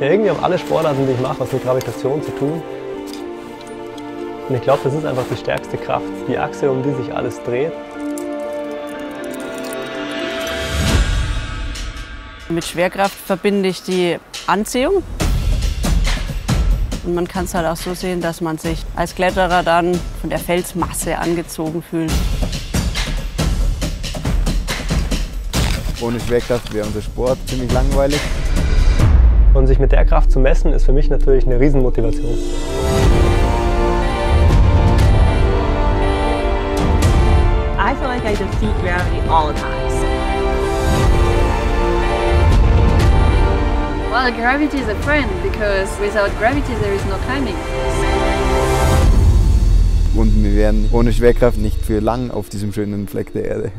Ja, irgendwie haben alle Sportarten, die ich mache, was mit Gravitation zu tun. Und ich glaube, das ist einfach die stärkste Kraft, die Achse, um die sich alles dreht. Mit Schwerkraft verbinde ich die Anziehung. Und man kann es halt auch so sehen, dass man sich als Kletterer dann von der Felsmasse angezogen fühlt. Ohne Schwerkraft wäre unser Sport ziemlich langweilig. Und sich mit der Kraft zu messen, ist für mich natürlich eine Riesenmotivation. I feel like I defeat gravity all the time. Well, gravity is a friend because without gravity there is no climbing. Und wir wären ohne Schwerkraft nicht für lang auf diesem schönen Fleck der Erde.